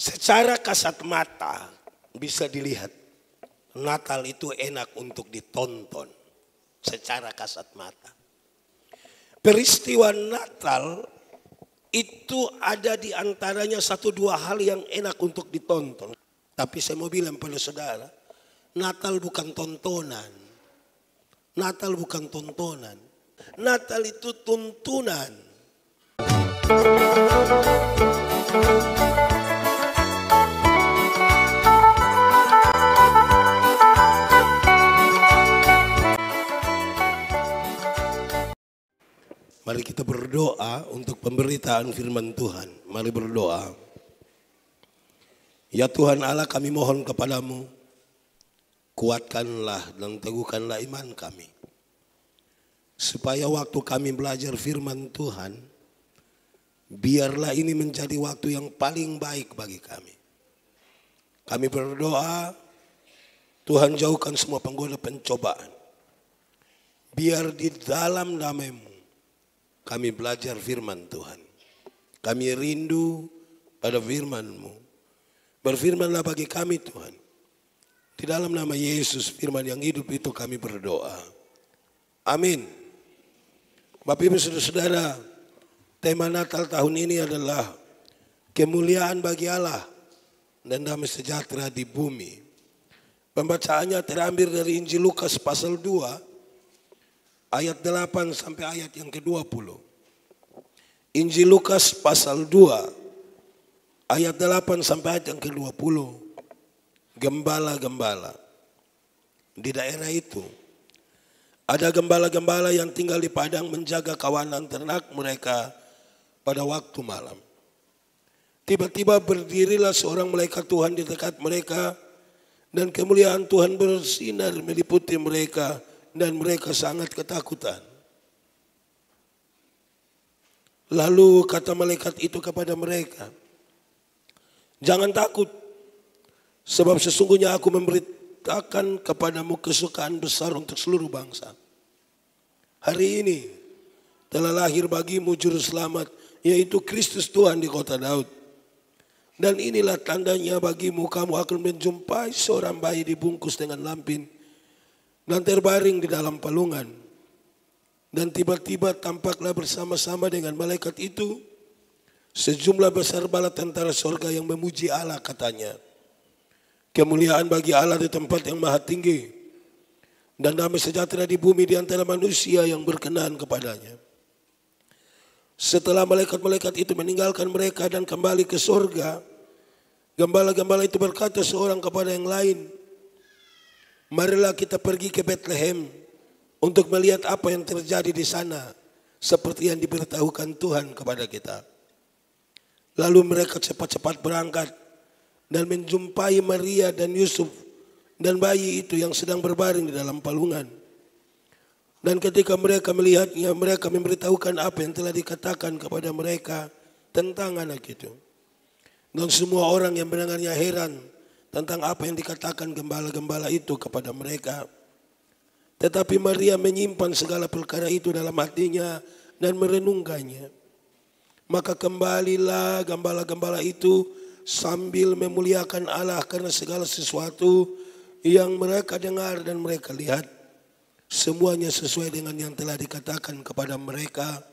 Secara kasat mata bisa dilihat Natal itu enak untuk ditonton secara kasat mata. Peristiwa Natal itu ada di antaranya satu dua hal yang enak untuk ditonton. Tapi saya mau bilang pada saudara, Natal bukan tontonan. Natal bukan tontonan. Natal itu tuntunan. Mari kita berdoa untuk pemberitaan firman Tuhan. Mari berdoa. Ya Tuhan Allah kami mohon kepadamu. Kuatkanlah dan teguhkanlah iman kami. Supaya waktu kami belajar firman Tuhan. Biarlah ini menjadi waktu yang paling baik bagi kami. Kami berdoa. Tuhan jauhkan semua penggoda pencobaan. Biar di dalam namamu kami belajar firman Tuhan. Kami rindu pada firman-Mu. Berfirmanlah bagi kami Tuhan. Di dalam nama Yesus firman yang hidup itu kami berdoa. Amin. Bapak Ibu Saudara-saudara, tema Natal tahun ini adalah kemuliaan bagi Allah dan damai sejahtera di bumi. Pembacaannya terambil dari Injil Lukas pasal 2 ayat 8 sampai ayat yang ke-20. Injil Lukas pasal 2 ayat 8 sampai ayat yang ke-20. Gembala-gembala. Di daerah itu ada gembala-gembala yang tinggal di padang menjaga kawanan ternak mereka pada waktu malam. Tiba-tiba berdirilah seorang malaikat Tuhan di dekat mereka dan kemuliaan Tuhan bersinar meliputi mereka dan mereka sangat ketakutan. Lalu kata malaikat itu kepada mereka, "Jangan takut, sebab sesungguhnya aku memberitakan kepadamu kesukaan besar untuk seluruh bangsa. Hari ini telah lahir bagimu juru selamat, yaitu Kristus Tuhan di kota Daud. Dan inilah tandanya bagimu, kamu akan menjumpai seorang bayi dibungkus dengan lampin." Dan terbaring di dalam palungan. Dan tiba-tiba tampaklah bersama-sama dengan malaikat itu sejumlah besar bala tentara sorga yang memuji Allah katanya. Kemuliaan bagi Allah di tempat yang maha tinggi dan damai sejahtera di bumi di antara manusia yang berkenan kepadanya. Setelah malaikat-malaikat itu meninggalkan mereka dan kembali ke sorga, gembala-gembala itu berkata seorang kepada yang lain, Marilah kita pergi ke Bethlehem untuk melihat apa yang terjadi di sana seperti yang diberitahukan Tuhan kepada kita. Lalu mereka cepat-cepat berangkat dan menjumpai Maria dan Yusuf dan bayi itu yang sedang berbaring di dalam palungan. Dan ketika mereka melihatnya, mereka memberitahukan apa yang telah dikatakan kepada mereka tentang anak itu. Dan semua orang yang mendengarnya heran tentang apa yang dikatakan gembala-gembala itu kepada mereka. Tetapi Maria menyimpan segala perkara itu dalam hatinya dan merenungkannya. Maka kembalilah gembala-gembala itu sambil memuliakan Allah karena segala sesuatu yang mereka dengar dan mereka lihat. Semuanya sesuai dengan yang telah dikatakan kepada mereka.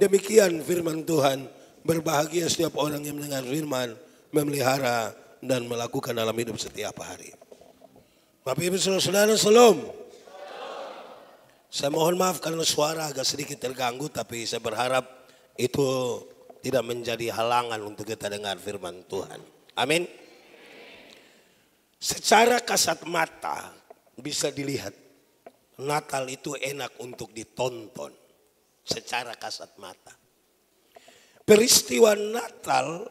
Demikian firman Tuhan. Berbahagia setiap orang yang mendengar firman, memelihara dan melakukan dalam hidup setiap hari. Bapak Ibu Saudara, Salam. Saya mohon maaf karena suara agak sedikit terganggu tapi saya berharap itu tidak menjadi halangan untuk kita dengar firman Tuhan. Amin. Secara kasat mata bisa dilihat Natal itu enak untuk ditonton secara kasat mata. Peristiwa Natal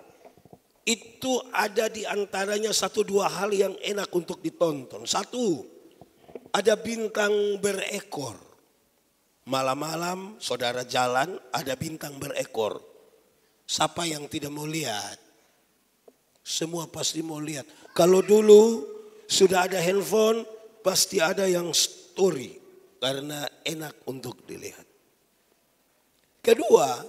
itu ada di antaranya satu dua hal yang enak untuk ditonton. Satu, ada bintang berekor. Malam-malam saudara jalan ada bintang berekor. Siapa yang tidak mau lihat? Semua pasti mau lihat. Kalau dulu sudah ada handphone pasti ada yang story. Karena enak untuk dilihat. Kedua,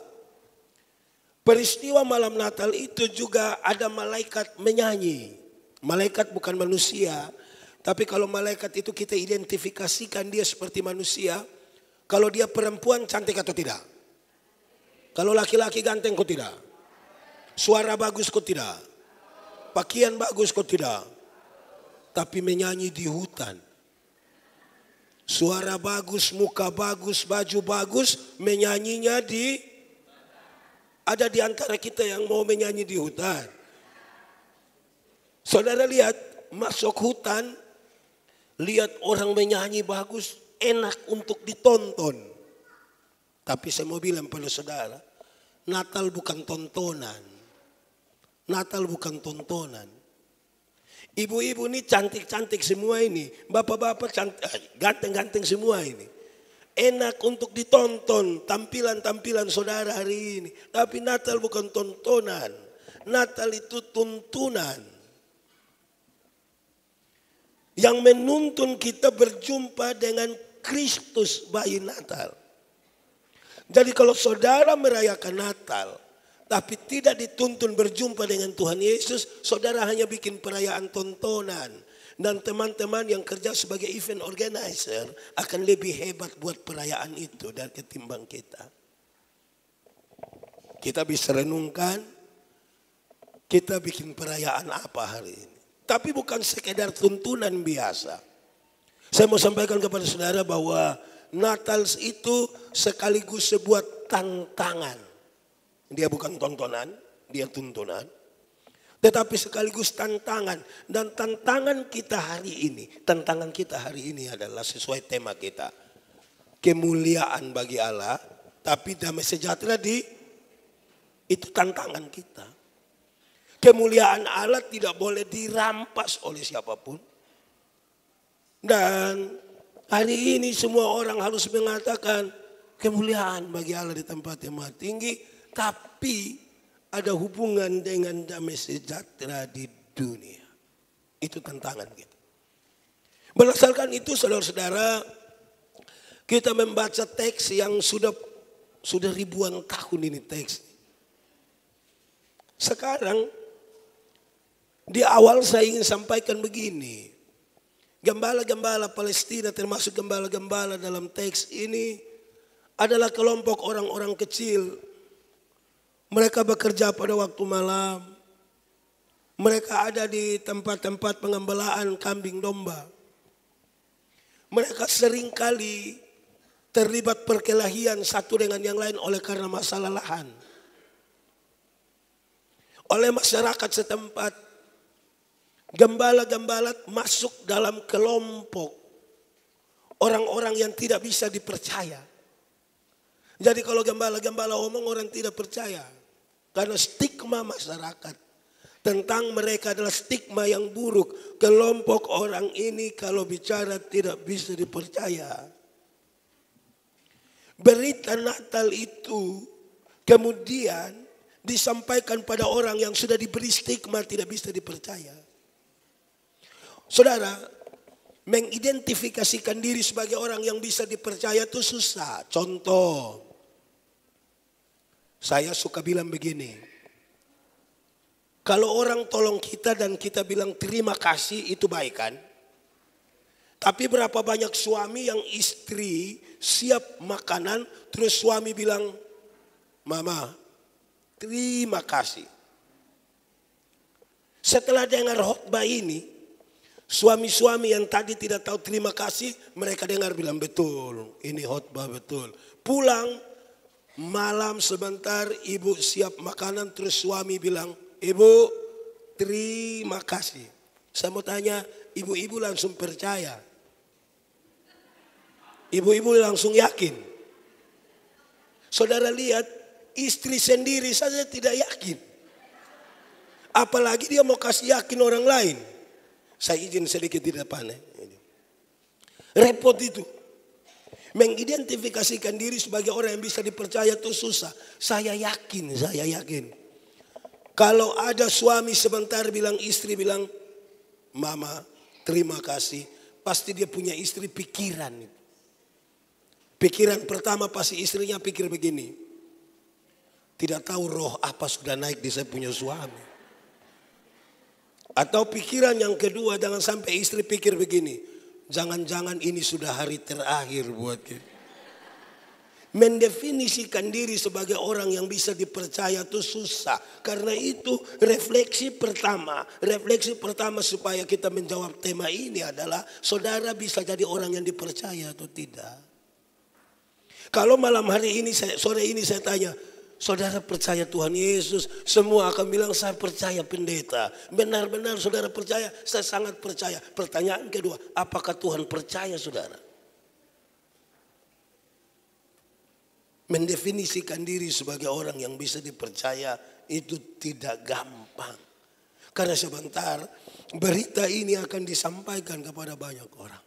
Peristiwa malam Natal itu juga ada malaikat menyanyi. Malaikat bukan manusia, tapi kalau malaikat itu kita identifikasikan dia seperti manusia, kalau dia perempuan cantik atau tidak? Kalau laki-laki ganteng kok tidak? Suara bagus kok tidak? Pakaian bagus kok tidak? Tapi menyanyi di hutan. Suara bagus, muka bagus, baju bagus, menyanyinya di ada di antara kita yang mau menyanyi di hutan. Saudara lihat, masuk hutan, lihat orang menyanyi bagus, enak untuk ditonton. Tapi saya mau bilang pada saudara, Natal bukan tontonan. Natal bukan tontonan. Ibu-ibu ini cantik-cantik semua ini. Bapak-bapak eh, ganteng-ganteng semua ini. Enak untuk ditonton tampilan-tampilan saudara hari ini. Tapi Natal bukan tontonan. Natal itu tuntunan. Yang menuntun kita berjumpa dengan Kristus bayi Natal. Jadi kalau saudara merayakan Natal, tapi tidak dituntun berjumpa dengan Tuhan Yesus, saudara hanya bikin perayaan tontonan. Dan teman-teman yang kerja sebagai event organizer akan lebih hebat buat perayaan itu dari ketimbang kita. Kita bisa renungkan, kita bikin perayaan apa hari ini. Tapi bukan sekedar tuntunan biasa. Saya mau sampaikan kepada saudara bahwa Natal itu sekaligus sebuah tantangan dia bukan tontonan, dia tuntunan. Tetapi sekaligus tantangan. Dan tantangan kita hari ini, tantangan kita hari ini adalah sesuai tema kita. Kemuliaan bagi Allah, tapi damai sejahtera di itu tantangan kita. Kemuliaan Allah tidak boleh dirampas oleh siapa pun. Dan hari ini semua orang harus mengatakan kemuliaan bagi Allah di tempat yang maha tinggi tapi ada hubungan dengan damai sejahtera di dunia. Itu tantangan kita. Berdasarkan itu saudara-saudara, kita membaca teks yang sudah sudah ribuan tahun ini teks. Sekarang di awal saya ingin sampaikan begini. Gembala-gembala Palestina termasuk gembala-gembala dalam teks ini adalah kelompok orang-orang kecil mereka bekerja pada waktu malam. Mereka ada di tempat-tempat pengembelaan kambing domba. Mereka sering kali terlibat perkelahian satu dengan yang lain oleh karena masalah lahan. Oleh masyarakat setempat, gembala-gembala masuk dalam kelompok orang-orang yang tidak bisa dipercaya. Jadi kalau gembala-gembala omong orang tidak percaya. Karena stigma masyarakat tentang mereka adalah stigma yang buruk. Kelompok orang ini kalau bicara tidak bisa dipercaya. Berita Natal itu kemudian disampaikan pada orang yang sudah diberi stigma tidak bisa dipercaya. Saudara, mengidentifikasikan diri sebagai orang yang bisa dipercaya itu susah. Contoh, saya suka bilang begini. Kalau orang tolong kita dan kita bilang terima kasih itu baik kan? Tapi berapa banyak suami yang istri siap makanan terus suami bilang, Mama terima kasih. Setelah dengar khotbah ini, suami-suami yang tadi tidak tahu terima kasih, mereka dengar bilang betul, ini khotbah betul. Pulang Malam sebentar ibu siap makanan terus suami bilang, ibu terima kasih. Saya mau tanya, ibu-ibu langsung percaya. Ibu-ibu langsung yakin. Saudara lihat, istri sendiri saja tidak yakin. Apalagi dia mau kasih yakin orang lain. Saya izin sedikit di depan. Ya. Repot itu. Mengidentifikasikan diri sebagai orang yang bisa dipercaya itu susah. Saya yakin, saya yakin. Kalau ada suami sebentar bilang istri bilang, Mama terima kasih. Pasti dia punya istri pikiran. Pikiran pertama pasti istrinya pikir begini. tidak tahu roh apa sudah naik di saya punya suami. Atau pikiran yang kedua jangan sampai istri pikir begini. Jangan-jangan ini sudah hari terakhir buat kita. Mendefinisikan diri sebagai orang yang bisa dipercaya itu susah. Karena itu refleksi pertama. Refleksi pertama supaya kita menjawab tema ini adalah saudara bisa jadi orang yang dipercaya atau tidak. Kalau malam hari ini, sore ini saya tanya, Saudara percaya Tuhan Yesus, semua akan bilang saya percaya pendeta. Benar-benar saudara percaya, saya sangat percaya. Pertanyaan kedua, apakah Tuhan percaya saudara? Mendefinisikan diri sebagai orang yang bisa dipercaya itu tidak gampang. Karena sebentar berita ini akan disampaikan kepada banyak orang.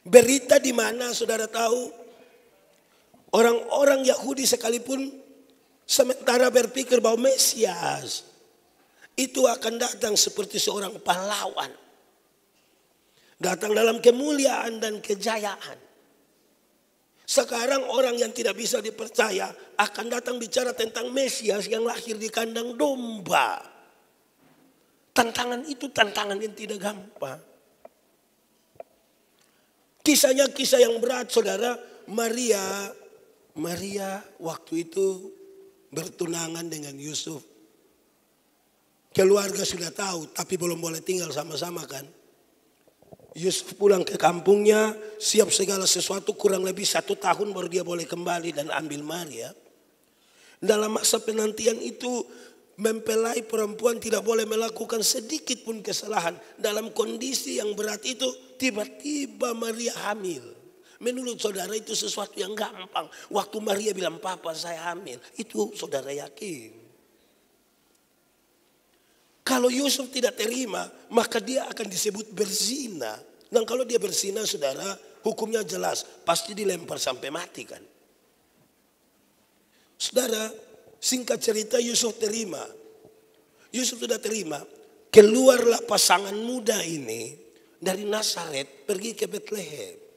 Berita di mana saudara tahu Orang-orang Yahudi sekalipun sementara berpikir bahwa Mesias itu akan datang seperti seorang pahlawan. Datang dalam kemuliaan dan kejayaan. Sekarang orang yang tidak bisa dipercaya akan datang bicara tentang Mesias yang lahir di kandang domba. Tantangan itu tantangan yang tidak gampang. Kisahnya kisah yang berat saudara. Maria Maria waktu itu bertunangan dengan Yusuf. Keluarga sudah tahu tapi belum boleh tinggal sama-sama kan. Yusuf pulang ke kampungnya siap segala sesuatu kurang lebih satu tahun baru dia boleh kembali dan ambil Maria. Dalam masa penantian itu mempelai perempuan tidak boleh melakukan sedikit pun kesalahan. Dalam kondisi yang berat itu tiba-tiba Maria hamil. Menurut saudara itu sesuatu yang gampang. Waktu Maria bilang, papa saya hamil. Itu saudara yakin. Kalau Yusuf tidak terima, maka dia akan disebut berzina. Dan kalau dia berzina, saudara, hukumnya jelas. Pasti dilempar sampai mati kan. Saudara, singkat cerita Yusuf terima. Yusuf sudah terima. Keluarlah pasangan muda ini dari Nazaret pergi ke Bethlehem.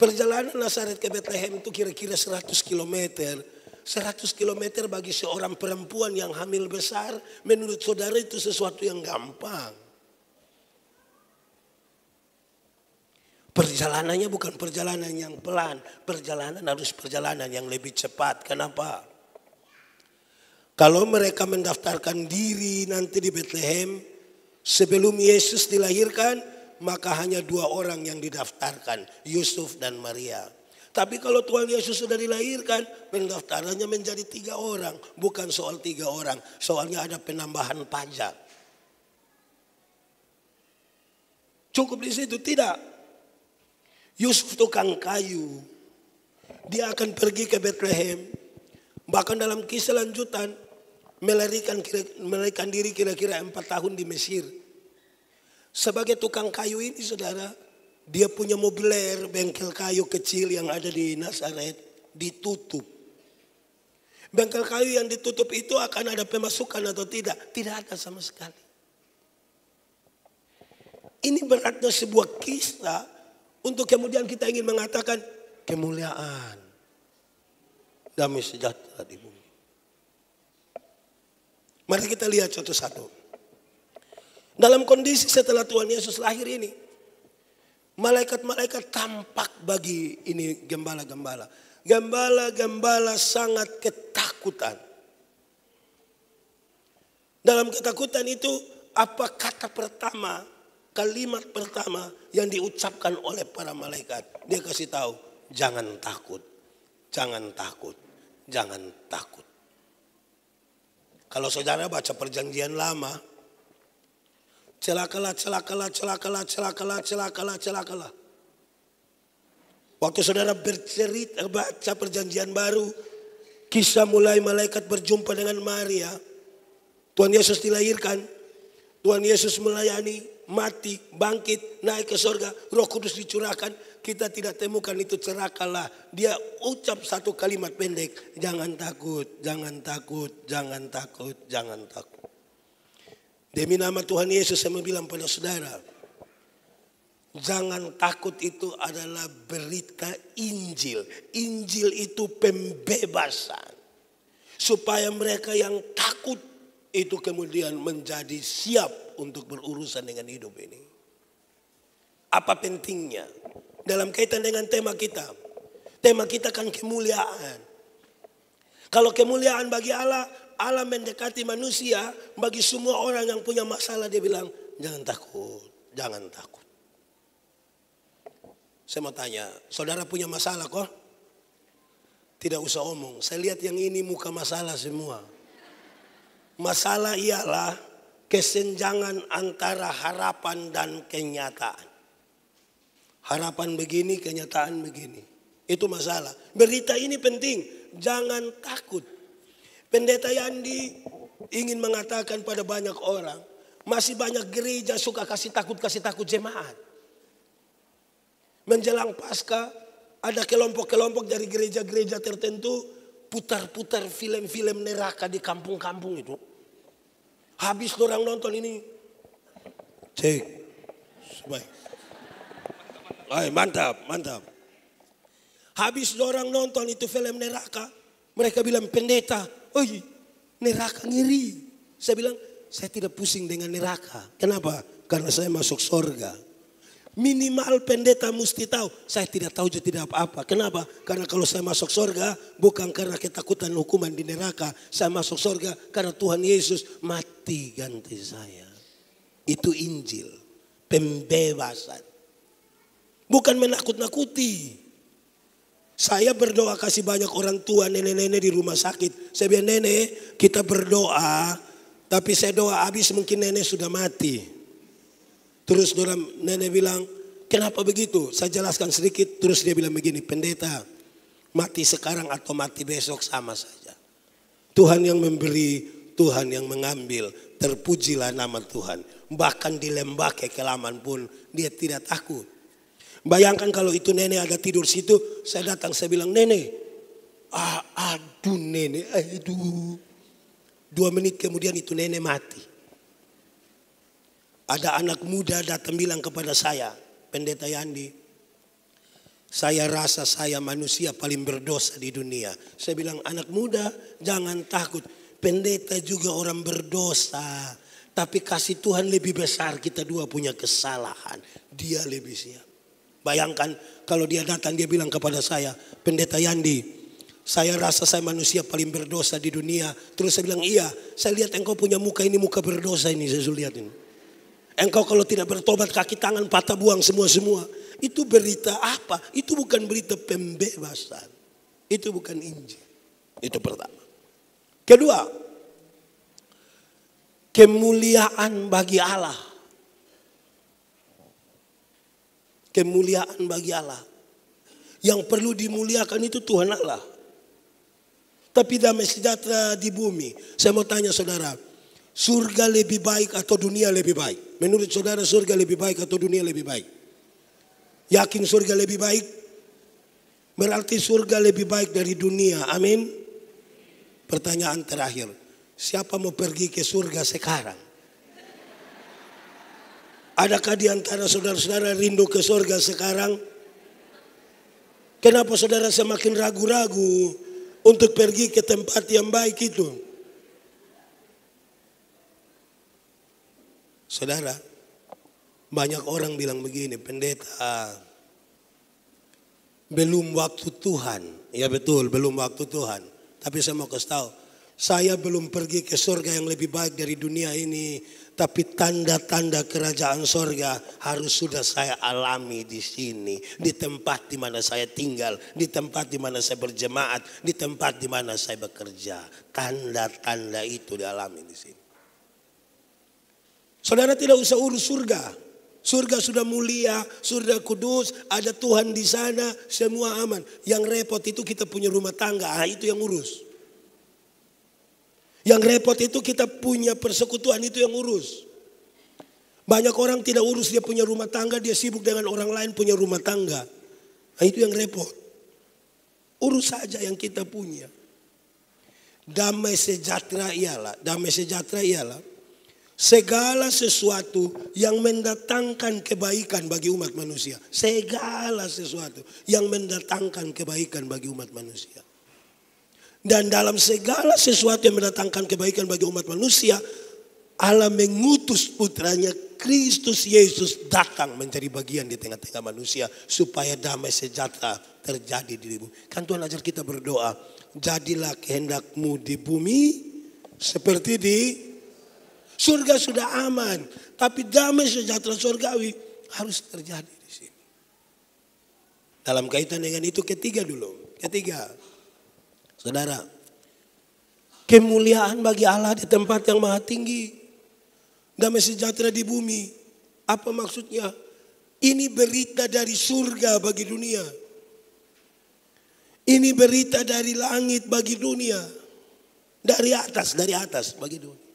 Perjalanan Nazaret ke Bethlehem itu kira-kira 100 km. 100 km bagi seorang perempuan yang hamil besar menurut saudara itu sesuatu yang gampang. Perjalanannya bukan perjalanan yang pelan, perjalanan harus perjalanan yang lebih cepat. Kenapa? Kalau mereka mendaftarkan diri nanti di Bethlehem sebelum Yesus dilahirkan, maka hanya dua orang yang didaftarkan, Yusuf dan Maria. Tapi kalau Tuhan Yesus sudah dilahirkan, pendaftarannya menjadi tiga orang. Bukan soal tiga orang, soalnya ada penambahan pajak. Cukup di situ? Tidak. Yusuf tukang kayu. Dia akan pergi ke Bethlehem. Bahkan dalam kisah lanjutan, melarikan, melarikan diri kira-kira empat tahun di Mesir. Sebagai tukang kayu ini saudara, dia punya mobiler bengkel kayu kecil yang ada di Nazaret ditutup. Bengkel kayu yang ditutup itu akan ada pemasukan atau tidak? Tidak ada sama sekali. Ini beratnya sebuah kisah untuk kemudian kita ingin mengatakan kemuliaan. Damai sejahtera di bumi. Mari kita lihat satu-satu. Dalam kondisi setelah Tuhan Yesus lahir ini. Malaikat-malaikat tampak bagi ini gembala-gembala. Gembala-gembala sangat ketakutan. Dalam ketakutan itu apa kata pertama, kalimat pertama yang diucapkan oleh para malaikat. Dia kasih tahu, jangan takut, jangan takut, jangan takut. Kalau saudara baca perjanjian lama, Celakalah, celakalah, celakalah, celakalah, celakalah, celakalah. Waktu saudara bercerita baca perjanjian baru, kisah mulai malaikat berjumpa dengan Maria. Tuhan Yesus dilahirkan, Tuhan Yesus melayani, mati, bangkit, naik ke sorga, roh kudus dicurahkan. Kita tidak temukan itu celakalah. Dia ucap satu kalimat pendek, jangan takut, jangan takut, jangan takut, jangan takut. Demi nama Tuhan Yesus saya bilang pada saudara. Jangan takut itu adalah berita Injil. Injil itu pembebasan. Supaya mereka yang takut itu kemudian menjadi siap untuk berurusan dengan hidup ini. Apa pentingnya? Dalam kaitan dengan tema kita. Tema kita kan kemuliaan. Kalau kemuliaan bagi Allah, Allah mendekati manusia bagi semua orang yang punya masalah dia bilang jangan takut, jangan takut. Saya mau tanya, saudara punya masalah kok? Tidak usah omong, saya lihat yang ini muka masalah semua. Masalah ialah kesenjangan antara harapan dan kenyataan. Harapan begini, kenyataan begini. Itu masalah. Berita ini penting, jangan takut. Pendeta Yandi ingin mengatakan pada banyak orang, masih banyak gereja suka kasih takut kasih takut jemaat. Menjelang pasca ada kelompok-kelompok dari gereja-gereja tertentu putar-putar film-film neraka di kampung-kampung itu. Habis orang nonton ini, cek, sebaik. Ay, mantap, mantap. Habis orang nonton itu film neraka, mereka bilang pendeta, oh neraka ngiri. Saya bilang, saya tidak pusing dengan neraka. Kenapa? Karena saya masuk sorga. Minimal pendeta mesti tahu. Saya tidak tahu juga tidak apa-apa. Kenapa? Karena kalau saya masuk sorga bukan karena ketakutan hukuman di neraka. Saya masuk sorga karena Tuhan Yesus mati ganti saya. Itu Injil. Pembebasan. Bukan menakut-nakuti. Saya berdoa kasih banyak orang tua nenek-nenek di rumah sakit. Saya bilang nenek kita berdoa. Tapi saya doa habis mungkin nenek sudah mati. Terus nenek bilang kenapa begitu? Saya jelaskan sedikit. Terus dia bilang begini pendeta mati sekarang atau mati besok sama saja. Tuhan yang memberi, Tuhan yang mengambil. Terpujilah nama Tuhan. Bahkan di lembah kekelaman pun dia tidak takut. Bayangkan kalau itu nenek ada tidur situ, saya datang saya bilang nenek, ah, aduh nenek, aduh. Dua menit kemudian itu nenek mati. Ada anak muda datang bilang kepada saya, pendeta Yandi, saya rasa saya manusia paling berdosa di dunia. Saya bilang anak muda jangan takut. Pendeta juga orang berdosa. Tapi kasih Tuhan lebih besar kita dua punya kesalahan. Dia lebih siap. Bayangkan kalau dia datang dia bilang kepada saya, pendeta Yandi, saya rasa saya manusia paling berdosa di dunia. Terus saya bilang, iya, saya lihat engkau punya muka ini muka berdosa ini, saya lihat ini. Engkau kalau tidak bertobat kaki tangan patah buang semua-semua. Itu berita apa? Itu bukan berita pembebasan. Itu bukan Injil. Itu pertama. Kedua, kemuliaan bagi Allah. Kemuliaan bagi Allah. Yang perlu dimuliakan itu Tuhan Allah. Tapi damai sejahtera di bumi. Saya mau tanya saudara, surga lebih baik atau dunia lebih baik? Menurut saudara surga lebih baik atau dunia lebih baik? Yakin surga lebih baik? Berarti surga lebih baik dari dunia. Amin. Pertanyaan terakhir. Siapa mau pergi ke surga sekarang? Adakah di antara saudara-saudara rindu ke surga sekarang? Kenapa saudara semakin ragu-ragu untuk pergi ke tempat yang baik itu? Saudara, banyak orang bilang begini, pendeta, belum waktu Tuhan. Ya betul, belum waktu Tuhan. Tapi saya mau kasih tahu, saya belum pergi ke surga yang lebih baik dari dunia ini. Tapi tanda-tanda kerajaan sorga harus sudah saya alami di sini. Di tempat di mana saya tinggal. Di tempat di mana saya berjemaat. Di tempat di mana saya bekerja. Tanda-tanda itu dialami di sini. Saudara tidak usah urus surga. Surga sudah mulia, surga kudus, ada Tuhan di sana, semua aman. Yang repot itu kita punya rumah tangga, ah, itu yang urus. Yang repot itu kita punya persekutuan itu yang urus. Banyak orang tidak urus dia punya rumah tangga, dia sibuk dengan orang lain punya rumah tangga. Nah, itu yang repot. Urus saja yang kita punya. Damai sejahtera ialah, damai sejahtera ialah segala sesuatu yang mendatangkan kebaikan bagi umat manusia. Segala sesuatu yang mendatangkan kebaikan bagi umat manusia. Dan dalam segala sesuatu yang mendatangkan kebaikan bagi umat manusia, Allah mengutus putranya Kristus Yesus datang menjadi bagian di tengah-tengah manusia supaya damai sejahtera terjadi di bumi. Kan Tuhan ajar kita berdoa, jadilah kehendakmu di bumi seperti di surga sudah aman, tapi damai sejahtera surgawi harus terjadi di sini. Dalam kaitan dengan itu ketiga dulu, ketiga, saudara, kemuliaan bagi Allah di tempat yang maha tinggi damai sejahtera di bumi. Apa maksudnya? Ini berita dari surga bagi dunia. Ini berita dari langit bagi dunia. Dari atas, dari atas bagi dunia.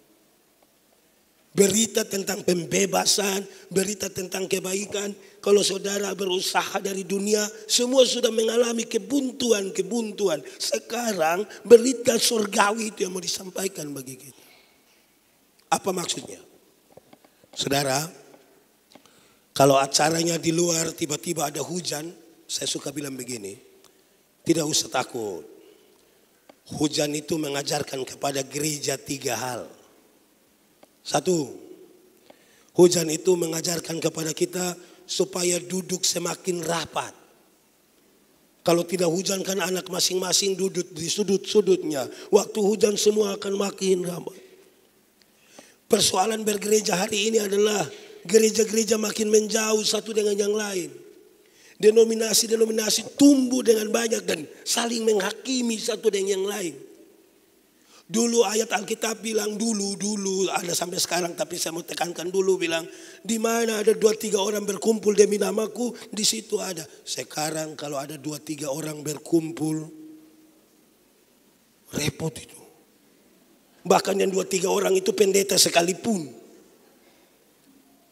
Berita tentang pembebasan, berita tentang kebaikan. Kalau saudara berusaha dari dunia, semua sudah mengalami kebuntuan-kebuntuan. Sekarang berita surgawi itu yang mau disampaikan bagi kita. Apa maksudnya? Saudara, kalau acaranya di luar tiba-tiba ada hujan, saya suka bilang begini, tidak usah takut. Hujan itu mengajarkan kepada gereja tiga hal. Satu, hujan itu mengajarkan kepada kita supaya duduk semakin rapat. Kalau tidak hujan kan anak masing-masing duduk di sudut-sudutnya. Waktu hujan semua akan makin rapat. Persoalan bergereja hari ini adalah gereja-gereja makin menjauh satu dengan yang lain. Denominasi-denominasi tumbuh dengan banyak dan saling menghakimi satu dengan yang lain. Dulu ayat Alkitab bilang dulu, dulu ada sampai sekarang tapi saya mau tekankan dulu bilang di mana ada dua tiga orang berkumpul demi namaku di situ ada. Sekarang kalau ada dua tiga orang berkumpul repot itu. Bahkan yang dua tiga orang itu pendeta sekalipun.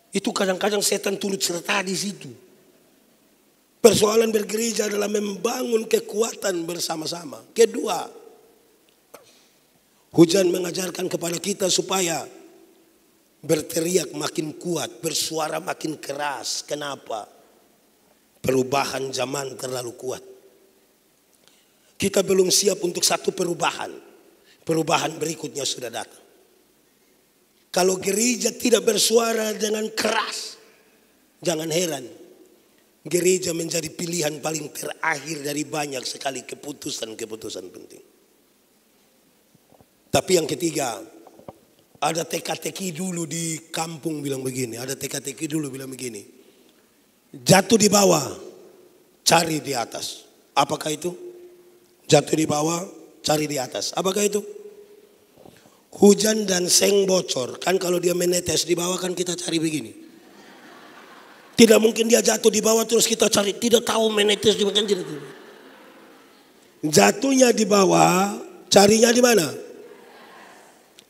Itu kadang-kadang setan turut serta di situ. Persoalan bergereja adalah membangun kekuatan bersama-sama. Kedua, hujan mengajarkan kepada kita supaya berteriak makin kuat, bersuara makin keras. Kenapa? Perubahan zaman terlalu kuat. Kita belum siap untuk satu perubahan perubahan berikutnya sudah datang. Kalau gereja tidak bersuara dengan keras, jangan heran. Gereja menjadi pilihan paling terakhir dari banyak sekali keputusan-keputusan penting. Tapi yang ketiga, ada teka-teki dulu di kampung bilang begini, ada teka-teki dulu bilang begini. Jatuh di bawah, cari di atas. Apakah itu? Jatuh di bawah, cari di atas. Apakah itu? Hujan dan seng bocor. Kan kalau dia menetes di bawah kan kita cari begini. Tidak mungkin dia jatuh di bawah terus kita cari. Tidak tahu menetes di tidak. Jatuhnya di bawah, carinya di mana?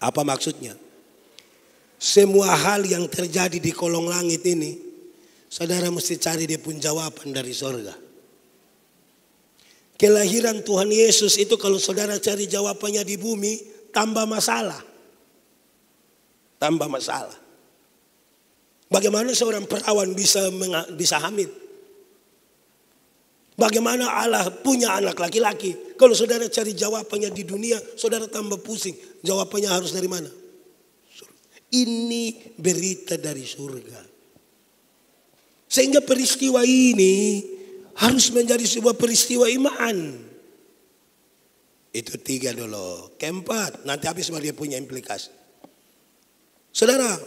Apa maksudnya? Semua hal yang terjadi di kolong langit ini, saudara mesti cari dia pun jawaban dari sorga. Kelahiran Tuhan Yesus itu kalau saudara cari jawabannya di bumi, tambah masalah. Tambah masalah. Bagaimana seorang perawan bisa bisa hamil? Bagaimana Allah punya anak laki-laki? Kalau saudara cari jawabannya di dunia, saudara tambah pusing. Jawabannya harus dari mana? Ini berita dari surga. Sehingga peristiwa ini harus menjadi sebuah peristiwa iman. Itu tiga dulu. Keempat, nanti habis baru dia punya implikasi. Saudara,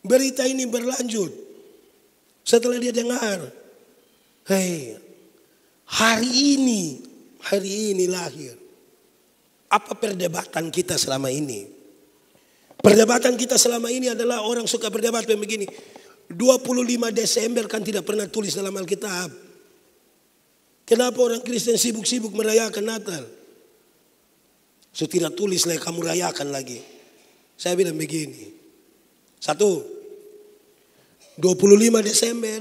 berita ini berlanjut. Setelah dia dengar, hei, hari ini, hari ini lahir. Apa perdebatan kita selama ini? Perdebatan kita selama ini adalah orang suka berdebat begini. 25 Desember kan tidak pernah tulis dalam Alkitab. Kenapa orang Kristen sibuk-sibuk merayakan Natal? So tidak tulislah kamu rayakan lagi. Saya bilang begini. Satu, 25 Desember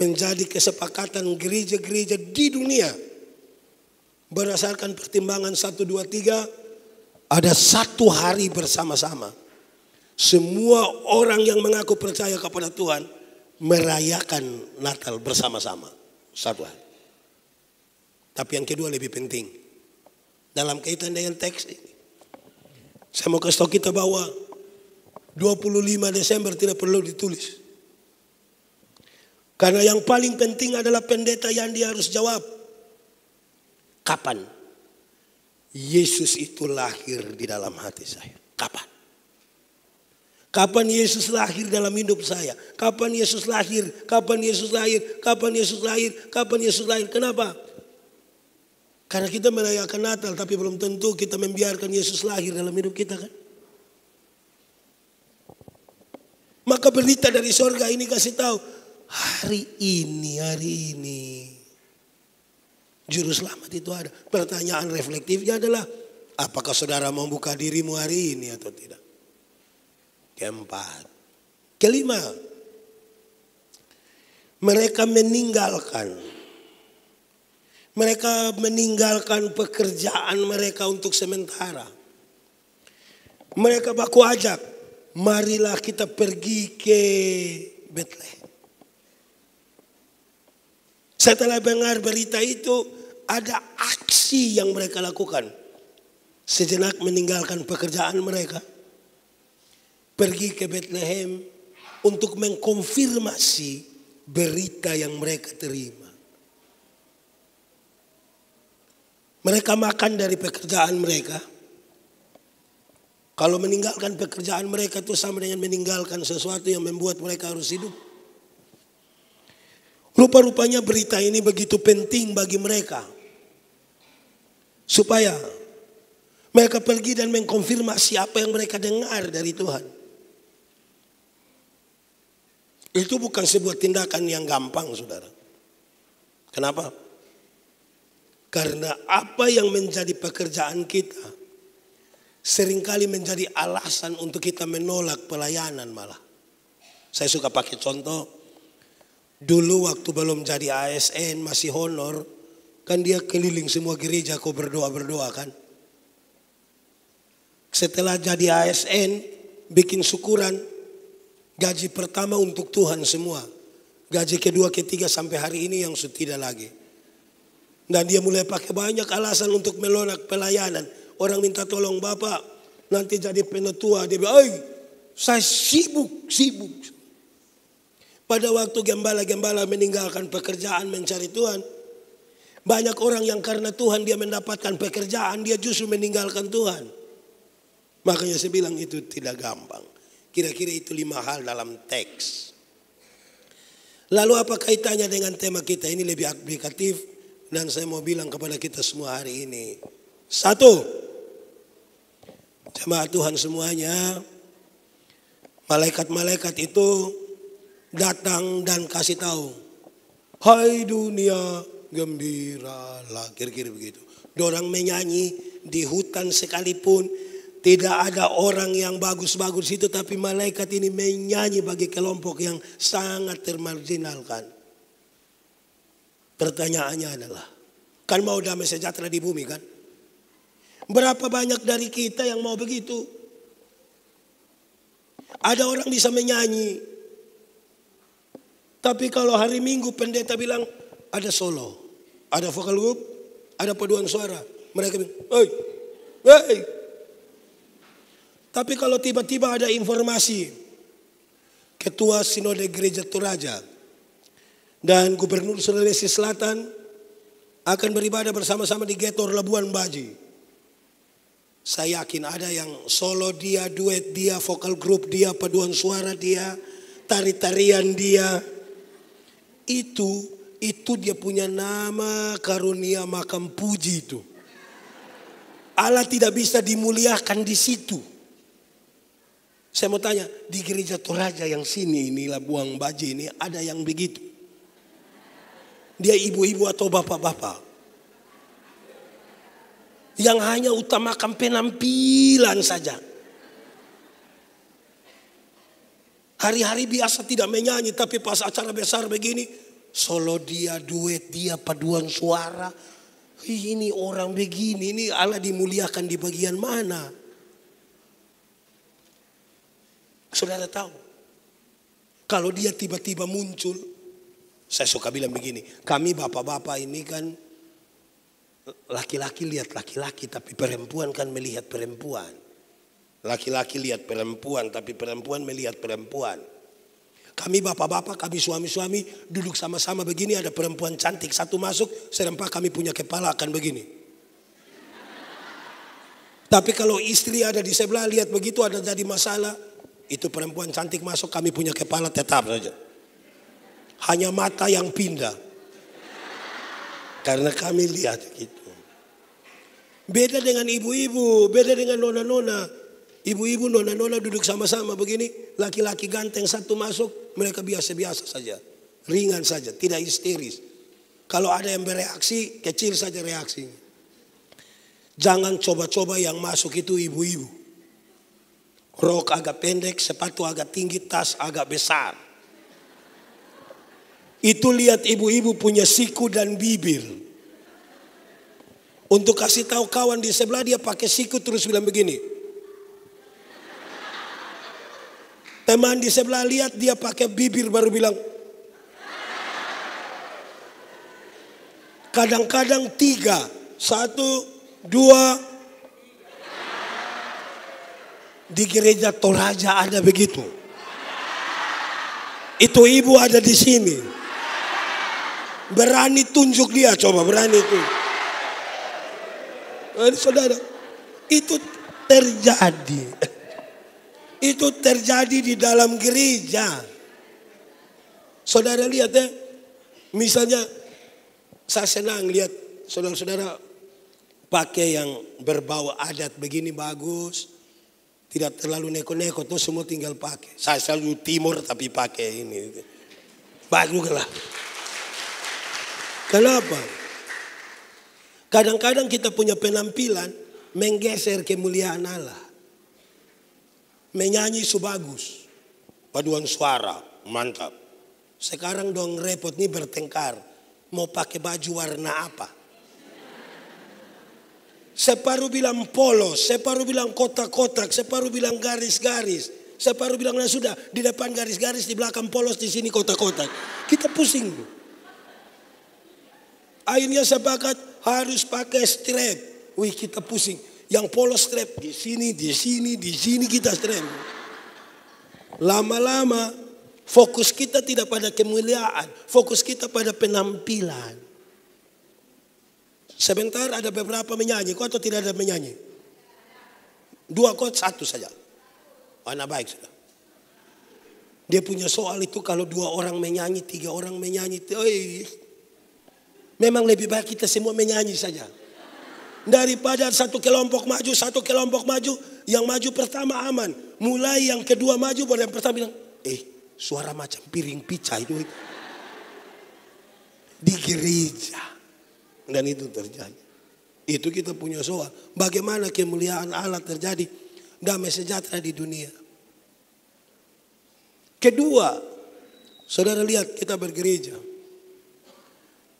menjadi kesepakatan gereja-gereja di dunia. Berdasarkan pertimbangan 1, 2, 3, ada satu hari bersama-sama. Semua orang yang mengaku percaya kepada Tuhan merayakan Natal bersama-sama. Satu hari. Tapi yang kedua lebih penting. Dalam kaitan dengan teks ini. Saya mau kasih tahu kita bahwa 25 Desember tidak perlu ditulis. Karena yang paling penting adalah pendeta yang dia harus jawab. Kapan Yesus itu lahir di dalam hati saya? Kapan? Kapan Yesus lahir dalam hidup saya? Kapan Yesus lahir? Kapan Yesus lahir? Kapan Yesus lahir? Kapan Yesus lahir? Kenapa? Karena kita merayakan Natal tapi belum tentu kita membiarkan Yesus lahir dalam hidup kita kan? Maka berita dari sorga ini kasih tahu hari ini, hari ini juru selamat itu ada. Pertanyaan reflektifnya adalah apakah saudara mau buka dirimu hari ini atau tidak? Keempat. Kelima. Mereka meninggalkan. Mereka meninggalkan pekerjaan mereka untuk sementara. Mereka baku ajak. Marilah kita pergi ke Bethlehem. Setelah dengar berita itu, ada aksi yang mereka lakukan. Sejenak meninggalkan pekerjaan mereka pergi ke Bethlehem untuk mengkonfirmasi berita yang mereka terima. Mereka makan dari pekerjaan mereka. Kalau meninggalkan pekerjaan mereka itu sama dengan meninggalkan sesuatu yang membuat mereka harus hidup. Rupa-rupanya berita ini begitu penting bagi mereka. Supaya mereka pergi dan mengkonfirmasi apa yang mereka dengar dari Tuhan. Itu bukan sebuah tindakan yang gampang, saudara. Kenapa? Karena apa yang menjadi pekerjaan kita sering kali menjadi alasan untuk kita menolak pelayanan malah. Saya suka pakai contoh. Dulu waktu belum jadi ASN masih honor, kan dia keliling semua gereja kau berdoa-berdoa kan. Setelah jadi ASN, bikin syukuran, Gaji pertama untuk Tuhan semua. Gaji kedua, ketiga sampai hari ini yang tidak lagi. Dan dia mulai pakai banyak alasan untuk melonak pelayanan. Orang minta tolong Bapak, nanti jadi penetua. Dia bilang, saya sibuk, sibuk. Pada waktu gembala-gembala meninggalkan pekerjaan mencari Tuhan. Banyak orang yang karena Tuhan dia mendapatkan pekerjaan, dia justru meninggalkan Tuhan. Makanya saya bilang itu tidak gampang. Kira-kira itu lima hal dalam teks. Lalu apa kaitannya dengan tema kita ini lebih aplikatif dan saya mau bilang kepada kita semua hari ini. Satu, jemaat Tuhan semuanya, malaikat-malaikat itu datang dan kasih tahu. Hai dunia gembiralah, kira-kira begitu. Dorang menyanyi di hutan sekalipun tidak ada orang yang bagus-bagus itu tapi malaikat ini menyanyi bagi kelompok yang sangat termarginalkan. Pertanyaannya adalah, kan mau damai sejahtera di bumi kan? Berapa banyak dari kita yang mau begitu? Ada orang bisa menyanyi. Tapi kalau hari Minggu pendeta bilang ada solo, ada vokal group, ada paduan suara. Mereka bilang, hei, hei, tapi kalau tiba-tiba ada informasi Ketua Sinode Gereja Toraja dan Gubernur Sulawesi Selatan akan beribadah bersama-sama di Getor Labuan Baji. Saya yakin ada yang solo dia, duet dia, vokal grup dia, paduan suara dia, tari-tarian dia. Itu itu dia punya nama karunia makam puji itu. Allah tidak bisa dimuliakan di situ. Saya mau tanya, di gereja Toraja yang sini ini Labuang Baji ini ada yang begitu? Dia ibu-ibu atau bapak-bapak? Yang hanya utamakan penampilan saja. Hari-hari biasa tidak menyanyi tapi pas acara besar begini solo dia, duet dia, paduan suara. Ini orang begini, ini Allah dimuliakan di bagian mana? Saudara tahu, kalau dia tiba-tiba muncul, saya suka bilang begini, kami bapak-bapak ini kan Laki-laki lihat laki-laki tapi perempuan kan melihat perempuan. Laki-laki lihat perempuan tapi perempuan melihat perempuan. Kami bapak-bapak, kami suami-suami duduk sama-sama begini ada perempuan cantik satu masuk serempak kami punya kepala akan begini. Tapi kalau istri ada di sebelah lihat begitu ada jadi masalah. Itu perempuan cantik masuk kami punya kepala tetap saja. Hanya mata yang pindah. Karena kami lihat gitu. Beda dengan ibu-ibu, beda dengan nona-nona. Ibu-ibu nona-nona duduk sama-sama begini. Laki-laki ganteng satu masuk, mereka biasa-biasa saja. Ringan saja, tidak histeris. Kalau ada yang bereaksi, kecil saja reaksinya. Jangan coba-coba yang masuk itu ibu-ibu. Rok agak pendek, sepatu agak tinggi, tas agak besar. Itu lihat ibu-ibu punya siku dan bibir. Untuk kasih tahu kawan di sebelah dia pakai siku terus bilang begini. Teman di sebelah lihat dia pakai bibir baru bilang. Kadang-kadang tiga, satu, dua. Di gereja Toraja ada begitu. Itu ibu ada di sini. Berani tunjuk dia coba berani itu. Saudara, itu terjadi. Itu terjadi di dalam gereja. Saudara lihat ya, misalnya saya senang lihat saudara-saudara pakai yang berbau adat begini bagus. Tidak terlalu neko-neko tuh semua tinggal pakai. Saya selalu timur tapi pakai ini. Bagus lah. Kenapa? Kadang-kadang kita punya penampilan menggeser kemuliaan Allah. Menyanyi bagus, Paduan suara, mantap. Sekarang dong repot nih bertengkar. Mau pakai baju warna apa? Separuh bilang polos, separuh bilang kotak-kotak, separuh bilang garis-garis. Separuh bilang nah sudah di depan garis-garis, di belakang polos, di sini kotak-kotak. Kita pusing. Akhirnya sepakat harus pakai strap. Wih kita pusing. Yang polos strap di sini, di sini, di sini kita strap. Lama-lama fokus kita tidak pada kemuliaan, fokus kita pada penampilan. Sebentar ada beberapa menyanyi, kok atau tidak ada menyanyi? Dua kot, satu saja. Anak baik sudah. Dia punya soal itu kalau dua orang menyanyi, tiga orang menyanyi. Oi, memang lebih baik kita semua menyanyi saja. Daripada satu kelompok maju, satu kelompok maju. Yang maju pertama aman. Mulai yang kedua maju, baru yang pertama bilang, eh suara macam piring pica itu. Di gereja. Dan itu terjadi. Itu kita punya soal. Bagaimana kemuliaan Allah terjadi. Damai sejahtera di dunia. Kedua, saudara lihat kita bergereja.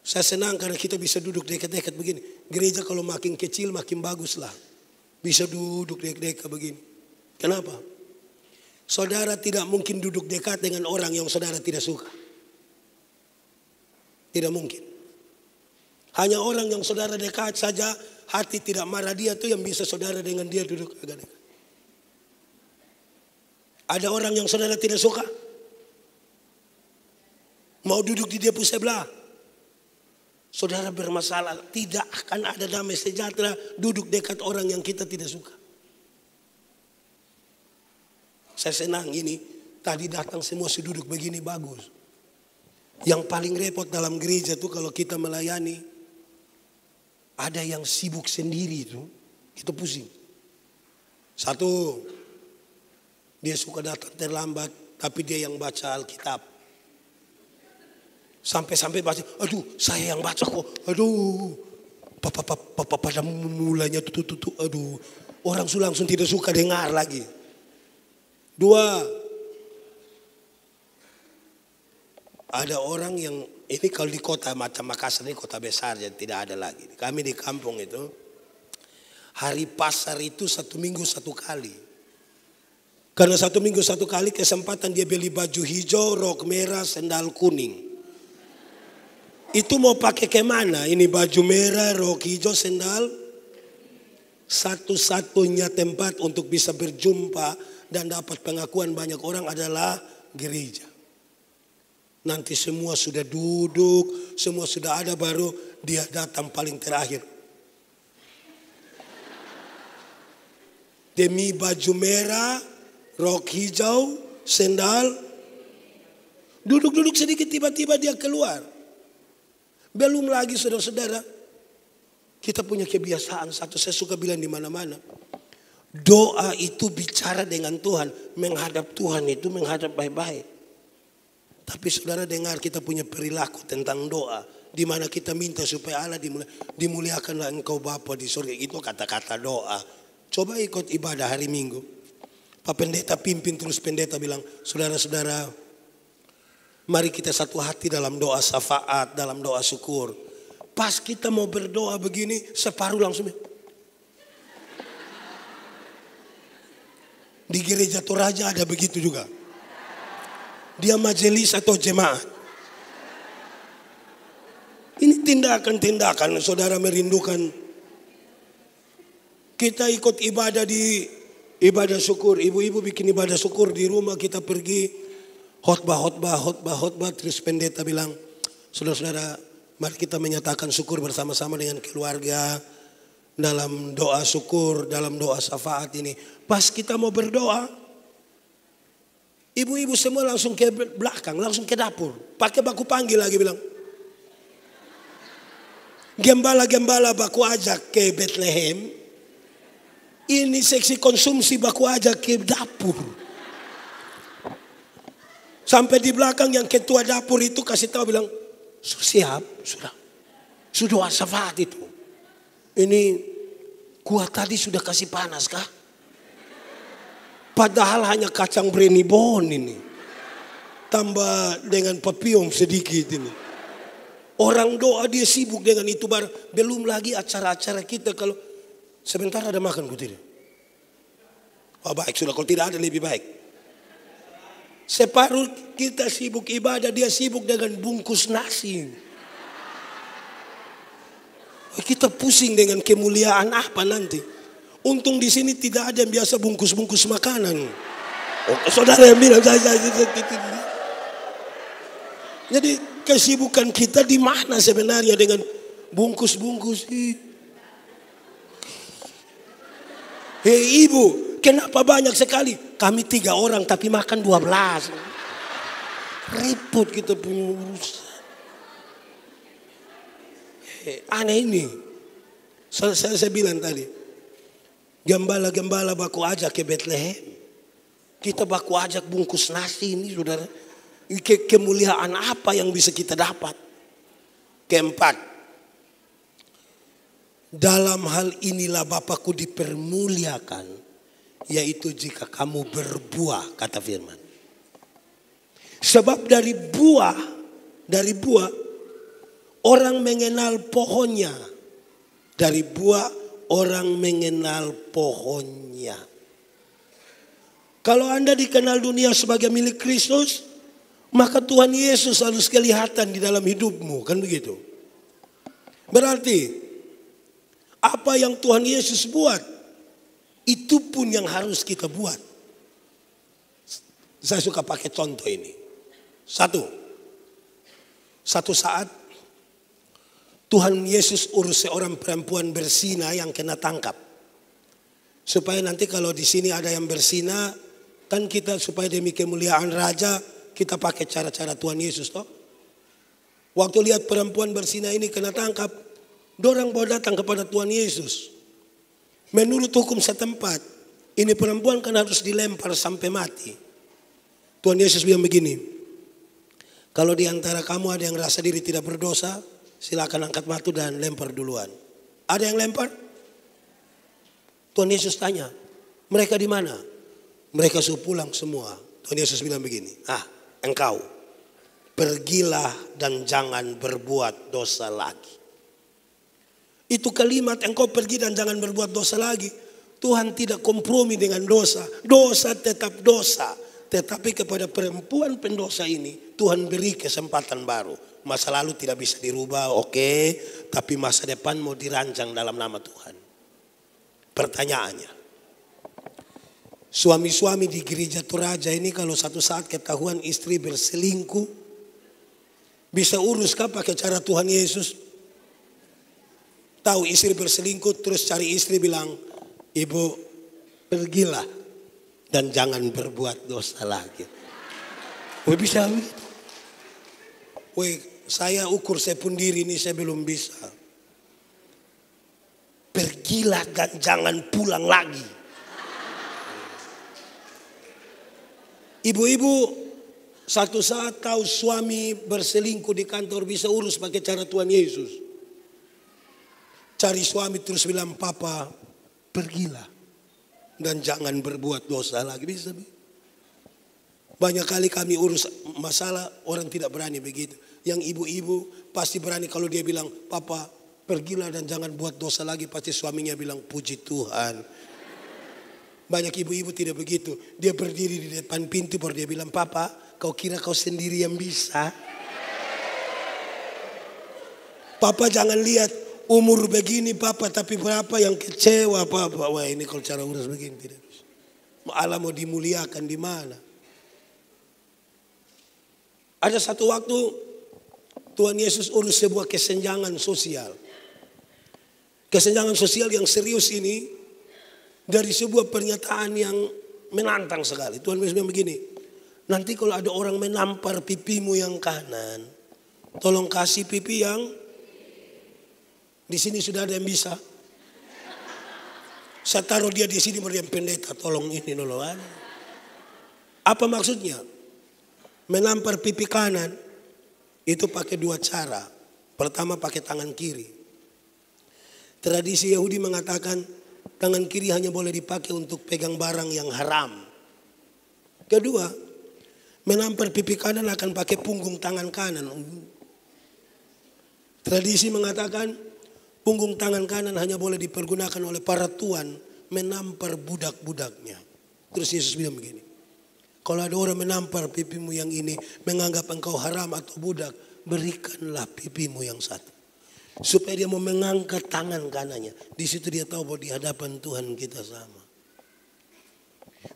Saya senang karena kita bisa duduk dekat-dekat begini. Gereja kalau makin kecil makin bagus lah. Bisa duduk dekat-dekat begini. Kenapa? Saudara tidak mungkin duduk dekat dengan orang yang saudara tidak suka. Tidak mungkin. Hanya orang yang saudara dekat saja, hati tidak marah dia tuh yang bisa saudara dengan dia duduk agak dekat. Ada orang yang saudara tidak suka. Mau duduk di dia sebelah. Saudara bermasalah, tidak akan ada damai sejahtera duduk dekat orang yang kita tidak suka. Saya senang ini, tadi datang semua duduk begini bagus. Yang paling repot dalam gereja itu kalau kita melayani, ada yang sibuk sendiri itu, itu pusing. Satu, dia suka datang terlambat, tapi dia yang baca Alkitab. Sampai-sampai baca, aduh saya yang baca kok, aduh. Papa, papa, papa pada mulanya tuh, aduh. Orang langsung tidak suka dengar lagi. Dua, ada orang yang ini kalau di kota macam Makassar ini kota besar jadi tidak ada lagi. Kami di kampung itu hari pasar itu satu minggu satu kali. Karena satu minggu satu kali kesempatan dia beli baju hijau, rok merah, sendal kuning. Itu mau pakai ke mana? Ini baju merah, rok hijau, sendal. Satu-satunya tempat untuk bisa berjumpa dan dapat pengakuan banyak orang adalah gereja. Nanti semua sudah duduk, semua sudah ada baru dia datang paling terakhir. Demi baju merah, rok hijau, sendal. Duduk-duduk sedikit tiba-tiba dia keluar. Belum lagi saudara-saudara, kita punya kebiasaan satu saya suka bilang di mana-mana. Doa itu bicara dengan Tuhan, menghadap Tuhan itu menghadap baik-baik. Tapi saudara dengar kita punya perilaku tentang doa. Di mana kita minta supaya Allah dimulia, dimuliakanlah engkau Bapa di surga. Itu kata-kata doa. Coba ikut ibadah hari Minggu. Pak Pendeta pimpin terus pendeta bilang, saudara-saudara Mari kita satu hati dalam doa syafaat, dalam doa syukur. Pas kita mau berdoa begini, separuh langsung. Di gereja Toraja ada begitu juga. Dia majelis atau jemaat. Ini tindakan-tindakan saudara merindukan. Kita ikut ibadah di ibadah syukur. Ibu-ibu bikin ibadah syukur di rumah kita pergi khotbah, khotbah, khotbah, khotbah. Terus pendeta bilang, saudara-saudara, mari kita menyatakan syukur bersama-sama dengan keluarga dalam doa syukur, dalam doa syafaat ini. Pas kita mau berdoa, ibu-ibu semua langsung ke belakang, langsung ke dapur. Pakai baku panggil lagi bilang, Gembala-gembala baku ajak ke Bethlehem. Ini seksi konsumsi baku ajak ke dapur. Sampai di belakang yang ketua dapur itu kasih tahu bilang, siap, sudah. Sudah syafaat itu. Ini kuah tadi sudah kasih panas kah? Padahal hanya kacang bon ini. Tambah dengan papium sedikit ini. Orang doa dia sibuk dengan itu bar. Belum lagi acara-acara kita kalau sebentar ada makan ku tidak. Oh baik sudah kalau tidak ada lebih baik. Separuh kita sibuk ibadah, dia sibuk dengan bungkus nasi. Kita pusing dengan kemuliaan apa nanti. Untung di sini tidak ada yang biasa bungkus-bungkus makanan. Oh, saudara yang bilang saya, Jadi kesibukan kita di mana sebenarnya dengan bungkus-bungkus Hei ibu, Kenapa banyak sekali? Kami tiga orang tapi makan dua belas. Repot kita punya urusan. Eh, aneh ini. Saya, saya, saya bilang tadi. Gembala-gembala baku ajak ke Bethlehem. Kita baku ajak bungkus nasi ini saudara. Ke, kemuliaan apa yang bisa kita dapat? Keempat. Dalam hal inilah Bapakku dipermuliakan yaitu jika kamu berbuah kata firman. Sebab dari buah, dari buah orang mengenal pohonnya. Dari buah orang mengenal pohonnya. Kalau Anda dikenal dunia sebagai milik Kristus, maka Tuhan Yesus harus kelihatan di dalam hidupmu, kan begitu? Berarti apa yang Tuhan Yesus buat itu pun yang harus kita buat. Saya suka pakai contoh ini. Satu, satu saat Tuhan Yesus urus seorang perempuan bersina yang kena tangkap. Supaya nanti kalau di sini ada yang bersina, kan kita supaya demi kemuliaan raja, kita pakai cara-cara Tuhan Yesus toh. Waktu lihat perempuan bersina ini kena tangkap, dorang bawa datang kepada Tuhan Yesus. Menurut hukum setempat, ini perempuan kan harus dilempar sampai mati. Tuhan Yesus bilang begini, kalau di antara kamu ada yang rasa diri tidak berdosa, silakan angkat batu dan lempar duluan. Ada yang lempar? Tuhan Yesus tanya, mereka di mana? Mereka sudah pulang semua. Tuhan Yesus bilang begini, ah engkau pergilah dan jangan berbuat dosa lagi. Itu kalimat engkau pergi dan jangan berbuat dosa lagi. Tuhan tidak kompromi dengan dosa. Dosa tetap dosa. Tetapi kepada perempuan pendosa ini Tuhan beri kesempatan baru. Masa lalu tidak bisa dirubah, oke. Okay, tapi masa depan mau dirancang dalam nama Tuhan. Pertanyaannya. Suami-suami di gereja Toraja ini kalau satu saat ketahuan istri berselingkuh. Bisa urus kah pakai cara Tuhan Yesus? Tahu istri berselingkuh terus cari istri bilang. Ibu pergilah dan jangan berbuat dosa lagi. Woi bisa. Woi saya ukur saya pun diri ini saya belum bisa. Pergilah dan jangan pulang lagi. Ibu-ibu satu saat tahu suami berselingkuh di kantor bisa urus pakai cara Tuhan Yesus. Cari suami terus bilang papa pergilah dan jangan berbuat dosa lagi bisa. Banyak kali kami urus masalah orang tidak berani begitu. Yang ibu-ibu pasti berani kalau dia bilang, "Papa, pergilah dan jangan buat dosa lagi." Pasti suaminya bilang, "Puji Tuhan." Banyak ibu-ibu tidak begitu. Dia berdiri di depan pintu baru dia bilang, "Papa, kau kira kau sendiri yang bisa?" Papa jangan lihat umur begini papa tapi berapa yang kecewa papa. Wah ini kalau cara urus begini tidak bisa. Allah mau dimuliakan di mana? Ada satu waktu Tuhan Yesus urus sebuah kesenjangan sosial. Kesenjangan sosial yang serius ini dari sebuah pernyataan yang menantang sekali. Tuhan Yesus bilang begini, nanti kalau ada orang menampar pipimu yang kanan, tolong kasih pipi yang di sini sudah ada yang bisa. Saya taruh dia di sini meriam pendeta, tolong ini nolongan. Apa maksudnya? Menampar pipi kanan itu pakai dua cara. Pertama pakai tangan kiri. Tradisi Yahudi mengatakan tangan kiri hanya boleh dipakai untuk pegang barang yang haram. Kedua, menampar pipi kanan akan pakai punggung tangan kanan. Tradisi mengatakan punggung tangan kanan hanya boleh dipergunakan oleh para tuan menampar budak-budaknya. Terus Yesus bilang begini. Kalau ada orang menampar pipimu yang ini, menganggap engkau haram atau budak, berikanlah pipimu yang satu. Supaya dia mau mengangkat tangan kanannya. Di situ dia tahu bahwa di hadapan Tuhan kita sama.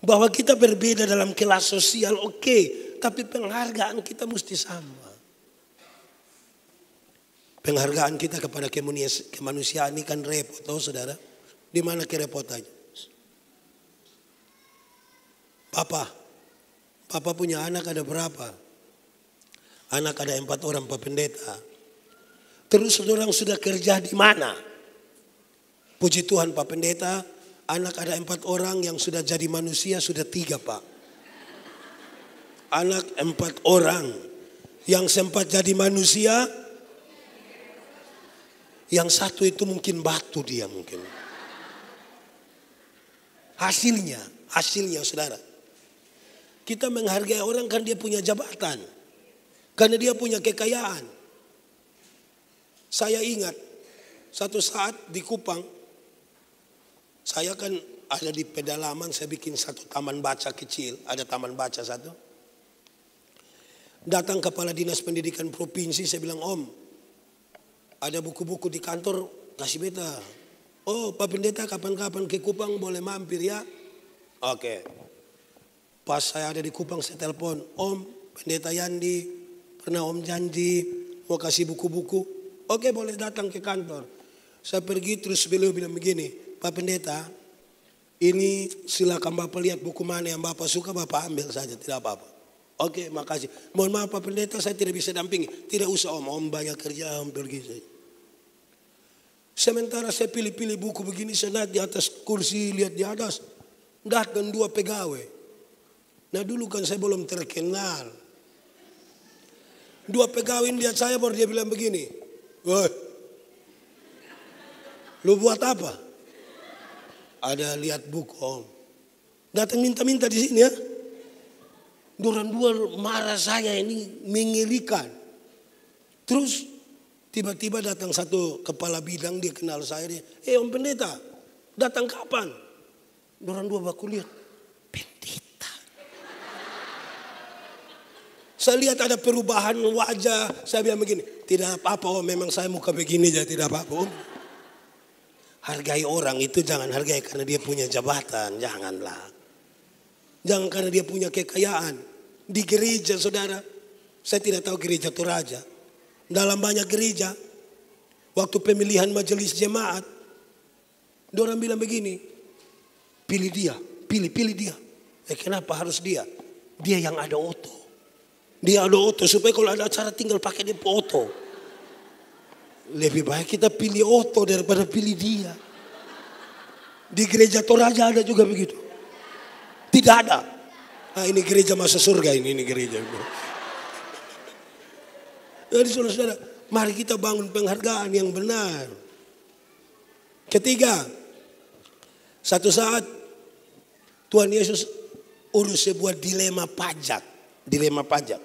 Bahwa kita berbeda dalam kelas sosial oke. Okay, tapi penghargaan kita mesti sama. Penghargaan kita kepada kemanusiaan ini kan repot. Tahu saudara? Di mana kerepotannya? Papa, Papa punya anak ada berapa? Anak ada empat orang Pak Pendeta. Terus orang sudah kerja di mana? Puji Tuhan Pak Pendeta, anak ada empat orang yang sudah jadi manusia sudah tiga Pak. Anak empat orang yang sempat jadi manusia, yang satu itu mungkin batu dia mungkin. Hasilnya, hasilnya saudara. Kita menghargai orang kan dia punya jabatan. Karena dia punya kekayaan. Saya ingat satu saat di Kupang. Saya kan ada di pedalaman saya bikin satu taman baca kecil. Ada taman baca satu. Datang kepala dinas pendidikan provinsi saya bilang om. Ada buku-buku di kantor kasih beta. Oh Pak Pendeta kapan-kapan ke Kupang boleh mampir ya. Oke. Okay. Pas saya ada di Kupang saya telepon, Om Pendeta Yandi, pernah Om janji mau kasih buku-buku. Oke boleh datang ke kantor. Saya pergi terus beliau bilang begini, Pak Pendeta, ini silakan Bapak lihat buku mana yang Bapak suka Bapak ambil saja, tidak apa-apa. Oke makasih. Mohon maaf Pak Pendeta saya tidak bisa dampingi. Tidak usah Om, Om banyak kerja Om pergi saja. Sementara saya pilih-pilih buku begini, saya naik di atas kursi, lihat di atas. Datang dua pegawai. Nah dulu kan saya belum terkenal. Dua pegawai lihat saya baru dia bilang begini. Woi, lu buat apa? Ada lihat buku om. Datang minta-minta di sini ya. Duran dua marah saya ini mengerikan. Terus tiba-tiba datang satu kepala bidang dia kenal saya dia. Eh om pendeta datang kapan? Duran dua baku lihat. Pendeta. Saya lihat ada perubahan wajah. Saya bilang begini, tidak apa-apa om, memang saya muka begini aja tidak apa-apa om. Hargai orang itu jangan hargai karena dia punya jabatan, janganlah. Jangan karena dia punya kekayaan. Di gereja saudara, saya tidak tahu gereja Toraja. Dalam banyak gereja, waktu pemilihan majelis jemaat, orang bilang begini, pilih dia, pilih, pilih dia. Eh kenapa harus dia? Dia yang ada oto. Dia ada oto supaya kalau ada acara tinggal pakai dia oto. Lebih baik kita pilih oto daripada pilih dia. Di gereja Toraja ada juga begitu. Tidak ada. Nah, ini gereja masa surga ini, ini gereja. Jadi saudara-saudara, mari kita bangun penghargaan yang benar. Ketiga, satu saat Tuhan Yesus urus sebuah dilema pajak. Dilema pajak.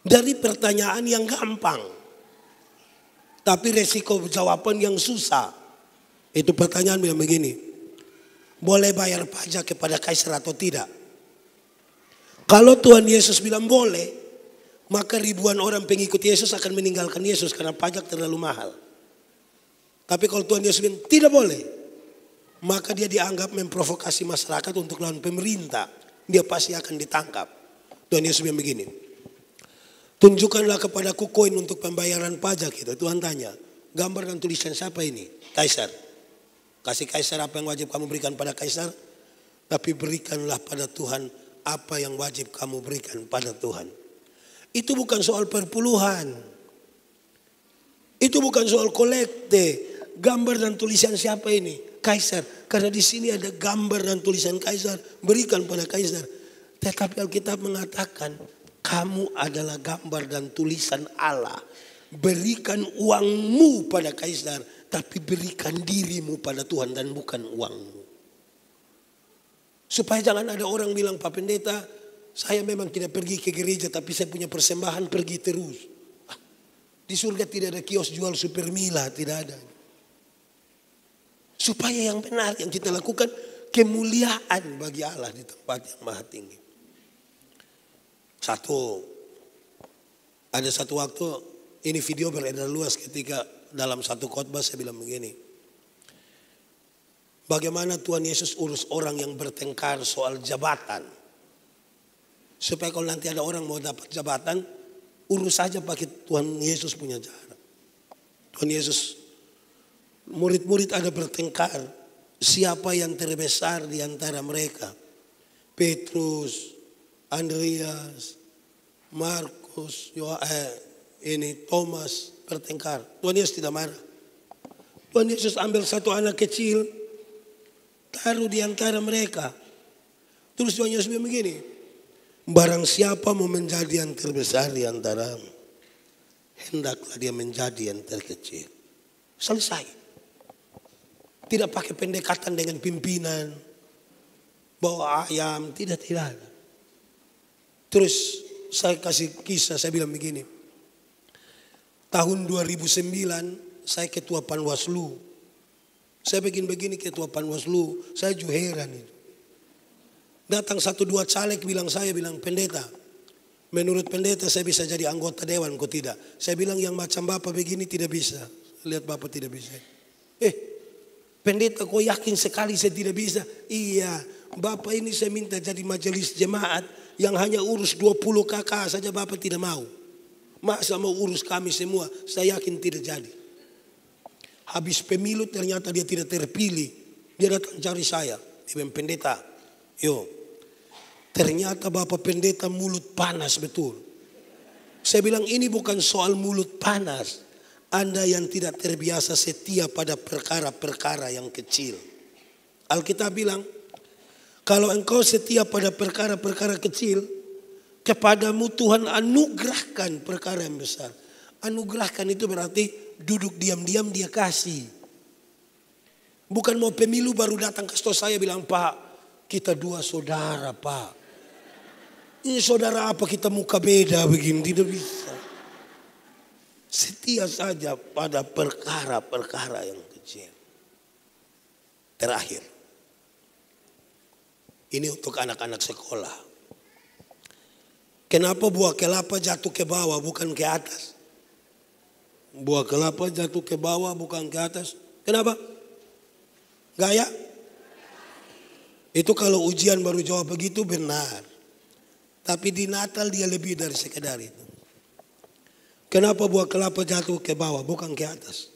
Dari pertanyaan yang gampang. Tapi resiko jawaban yang susah. Itu pertanyaan bilang begini. Boleh bayar pajak kepada kaisar atau tidak? Kalau Tuhan Yesus bilang boleh, maka ribuan orang pengikut Yesus akan meninggalkan Yesus karena pajak terlalu mahal. Tapi kalau Tuhan Yesus bilang tidak boleh, maka dia dianggap memprovokasi masyarakat untuk lawan pemerintah. Dia pasti akan ditangkap. Tuhan Yesus bilang begini. Tunjukkanlah kepadaku koin untuk pembayaran pajak itu. Tuhan tanya, gambar dan tulisan siapa ini? Kaisar. Kasih kaisar apa yang wajib kamu berikan pada kaisar. Tapi berikanlah pada Tuhan apa yang wajib kamu berikan pada Tuhan. Itu bukan soal perpuluhan. Itu bukan soal kolekte. Gambar dan tulisan siapa ini? kaisar. Karena di sini ada gambar dan tulisan kaisar. Berikan pada kaisar. Tetapi Alkitab mengatakan kamu adalah gambar dan tulisan Allah. Berikan uangmu pada kaisar. Tapi berikan dirimu pada Tuhan dan bukan uangmu. Supaya jangan ada orang bilang Pak Pendeta saya memang tidak pergi ke gereja tapi saya punya persembahan pergi terus. Ah, di surga tidak ada kios jual super mila, tidak ada. Supaya yang benar yang kita lakukan kemuliaan bagi Allah di tempat yang maha tinggi. Satu, ada satu waktu ini video beredar luas ketika dalam satu khotbah saya bilang begini. Bagaimana Tuhan Yesus urus orang yang bertengkar soal jabatan. Supaya kalau nanti ada orang mau dapat jabatan, urus saja pakai Tuhan Yesus punya cara. Tuhan Yesus murid-murid ada bertengkar. Siapa yang terbesar di antara mereka? Petrus, Andreas, Markus, ini Thomas bertengkar. Tuhan Yesus tidak marah. Tuhan Yesus ambil satu anak kecil, taruh di antara mereka. Terus Tuhan Yesus bilang begini, barang siapa mau menjadi yang terbesar di antara hendaklah dia menjadi yang terkecil. Selesai. Tidak pakai pendekatan dengan pimpinan. Bawa ayam, tidak, tidak. Terus saya kasih kisah, saya bilang begini. Tahun 2009 saya ketua Panwaslu. Saya bikin begini ketua Panwaslu, saya juga heran itu. Datang satu dua caleg bilang saya bilang pendeta. Menurut pendeta saya bisa jadi anggota dewan, kok tidak. Saya bilang yang macam bapak begini tidak bisa. Lihat bapak tidak bisa. Eh Pendeta kau yakin sekali saya tidak bisa? Iya, Bapak ini saya minta jadi majelis jemaat yang hanya urus 20 kakak saja Bapak tidak mau. Masa mau urus kami semua? Saya yakin tidak jadi. Habis pemilu ternyata dia tidak terpilih. Dia datang cari saya. Dia pendeta. Yo, ternyata Bapak pendeta mulut panas betul. Saya bilang ini bukan soal mulut panas. Anda yang tidak terbiasa setia pada perkara-perkara yang kecil. Alkitab bilang, kalau engkau setia pada perkara-perkara kecil, kepadamu Tuhan anugerahkan perkara yang besar. Anugerahkan itu berarti duduk diam-diam dia kasih. Bukan mau pemilu baru datang ke saya bilang, Pak, kita dua saudara, Pak. Ini saudara apa kita muka beda begini, tidak bisa. Setia saja pada perkara-perkara yang kecil. Terakhir. Ini untuk anak-anak sekolah. Kenapa buah kelapa jatuh ke bawah bukan ke atas? Buah kelapa jatuh ke bawah bukan ke atas. Kenapa? Gaya? Itu kalau ujian baru jawab begitu benar. Tapi di Natal dia lebih dari sekedar itu. Kenapa buah kelapa jatuh ke bawah bukan ke atas?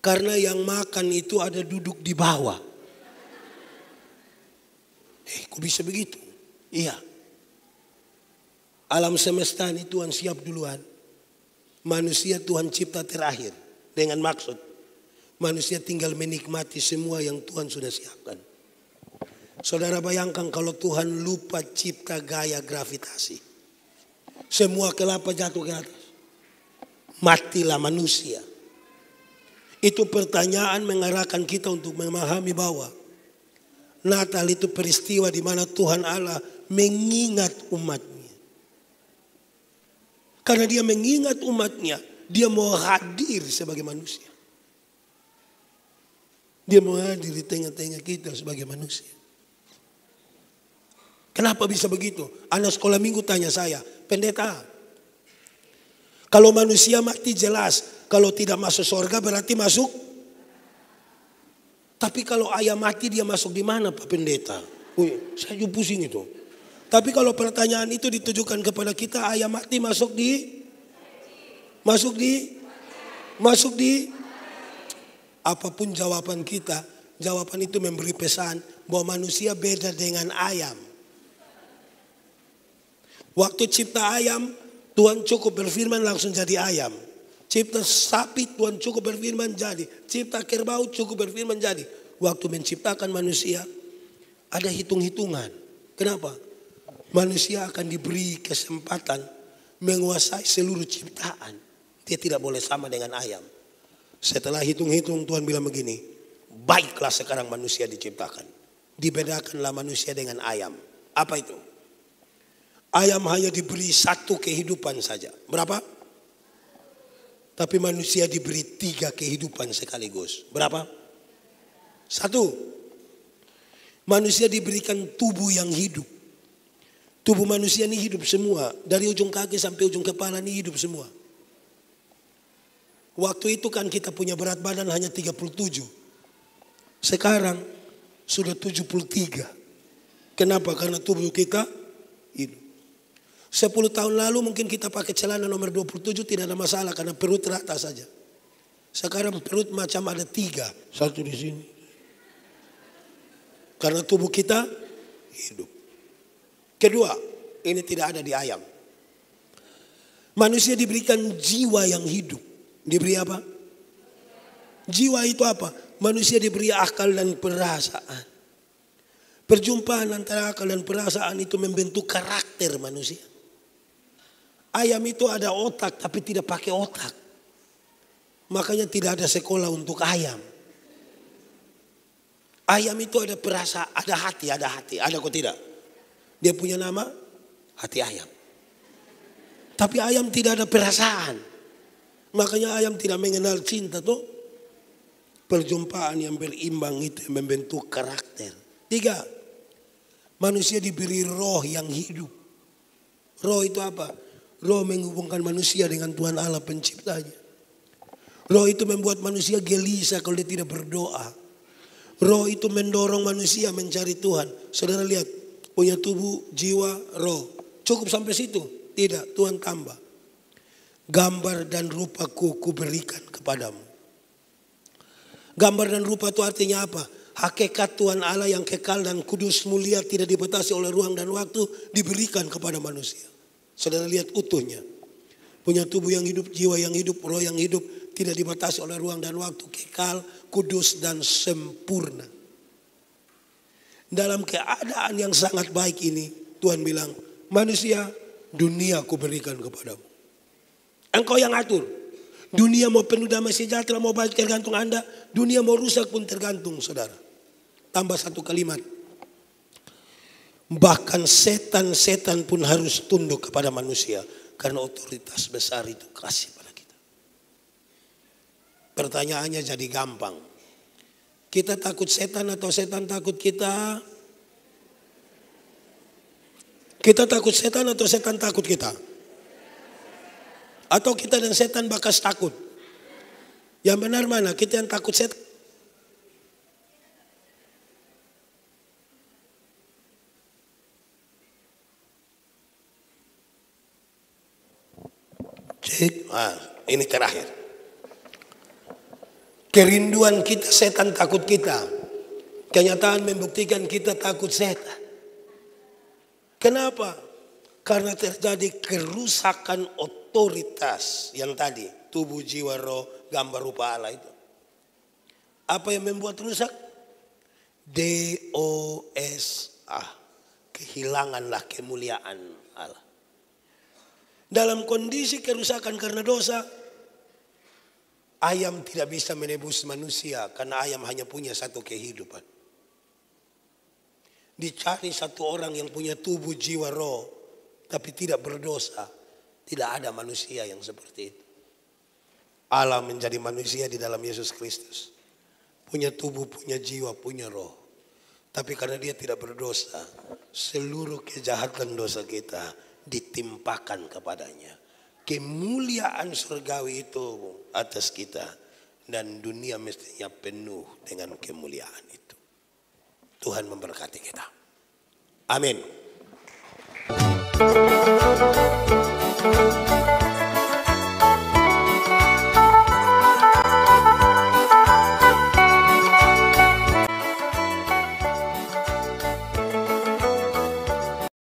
Karena yang makan itu ada duduk di bawah. Eh, kok bisa begitu? Iya. Alam semesta ini Tuhan siap duluan. Manusia Tuhan cipta terakhir. Dengan maksud. Manusia tinggal menikmati semua yang Tuhan sudah siapkan. Saudara bayangkan kalau Tuhan lupa cipta gaya gravitasi. Semua kelapa jatuh ke atas. Matilah manusia. Itu pertanyaan mengarahkan kita untuk memahami bahwa Natal itu peristiwa di mana Tuhan Allah mengingat umatnya. Karena dia mengingat umatnya, dia mau hadir sebagai manusia. Dia mau hadir di tengah-tengah kita sebagai manusia. Kenapa bisa begitu? Anak sekolah minggu tanya saya, pendeta. Kalau manusia mati jelas, kalau tidak masuk surga berarti masuk. Tapi kalau ayah mati dia masuk di mana Pak Pendeta? Wih, saya juga pusing itu. Tapi kalau pertanyaan itu ditujukan kepada kita, ayah mati masuk di masuk di masuk di apa pun jawaban kita, jawaban itu memberi pesan bahwa manusia beda dengan ayam. Waktu cipta ayam, Tuhan cukup berfirman langsung jadi ayam. Cipta sapi, Tuhan cukup berfirman jadi. Cipta kerbau cukup berfirman jadi. Waktu menciptakan manusia, ada hitung-hitungan. Kenapa? manusia akan diberi kesempatan menguasai seluruh ciptaan. Dia tidak boleh sama dengan ayam. Setelah hitung-hitung Tuhan bilang begini, baiklah sekarang manusia diciptakan. Dibedakanlah manusia dengan ayam. Apa itu? Ayam hanya diberi satu kehidupan saja. Berapa? Tapi manusia diberi tiga kehidupan sekaligus. Berapa? Satu. Manusia diberikan tubuh yang hidup. Tubuh manusia ini hidup semua. Dari ujung kaki sampai ujung kepala ini hidup semua. Waktu itu kan kita punya berat badan hanya 37. Sekarang sudah 73. Kenapa? Karena tubuh kita. 10 tahun lalu mungkin kita pakai celana nomor 27 tidak ada masalah karena perut rata saja. Sekarang perut macam ada tiga. Satu di sini. Karena tubuh kita hidup. Kedua, ini tidak ada di ayam. Manusia diberikan jiwa yang hidup. Diberi apa? Jiwa itu apa? Manusia diberi akal dan perasaan. Perjumpaan antara akal dan perasaan itu membentuk karakter manusia. Ayam itu ada otak tapi tidak pakai otak. Makanya tidak ada sekolah untuk ayam. Ayam itu ada perasaan, ada hati, ada hati. Ada kok tidak? Dia punya nama hati ayam. Tapi ayam tidak ada perasaan. Makanya ayam tidak mengenal cinta tuh. Perjumpaan yang berimbang itu yang membentuk karakter. Tiga, manusia diberi roh yang hidup. Roh itu apa? Roh menghubungkan manusia dengan Tuhan Allah penciptanya. Roh itu membuat manusia gelisah kalau dia tidak berdoa. Roh itu mendorong manusia mencari Tuhan. Saudara lihat, punya tubuh, jiwa, roh. Cukup sampai situ? Tidak, Tuhan tambah. Gambar dan rupaku kuberikan kepadamu. Gambar dan rupa itu artinya apa? Hakikat Tuhan Allah yang kekal dan kudus mulia tidak dibatasi oleh ruang dan waktu diberikan kepada manusia. Saudara lihat utuhnya. Punya tubuh yang hidup, jiwa yang hidup, roh yang hidup. Tidak dibatasi oleh ruang dan waktu. Kekal, kudus dan sempurna. Dalam keadaan yang sangat baik ini, Tuhan bilang, manusia dunia aku berikan kepadamu. Engkau yang atur. Dunia mau penuh damai sejahtera, mau baik tergantung Anda. Dunia mau rusak pun tergantung saudara. Tambah satu kalimat. Bahkan setan-setan pun harus tunduk kepada manusia. Karena otoritas besar itu kasih pada kita. Pertanyaannya jadi gampang. Kita takut setan atau setan takut kita? Kita takut setan atau setan takut kita? Atau kita dan setan bakas takut? Yang benar mana? Kita yang takut setan. Cek, ah, ini terakhir. Kerinduan kita setan takut kita. Kenyataan membuktikan kita takut setan. Kenapa? Karena terjadi kerusakan otoritas yang tadi. Tubuh, jiwa, roh, gambar rupa Allah itu. Apa yang membuat rusak? D-O-S-A. Kehilanganlah kemuliaan. Dalam kondisi kerusakan karena dosa, ayam tidak bisa menebus manusia karena ayam hanya punya satu kehidupan. Dicari satu orang yang punya tubuh jiwa roh tapi tidak berdosa. Tidak ada manusia yang seperti itu. Allah menjadi manusia di dalam Yesus Kristus. Punya tubuh, punya jiwa, punya roh. Tapi karena dia tidak berdosa, seluruh kejahatan dosa kita ditimpakan kepadanya. Kemuliaan surgawi itu atas kita dan dunia mestinya penuh dengan kemuliaan itu. Tuhan memberkati kita. Amin.